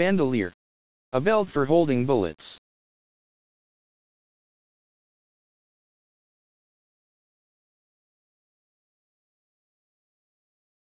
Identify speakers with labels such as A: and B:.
A: Bandolier. A belt for holding bullets.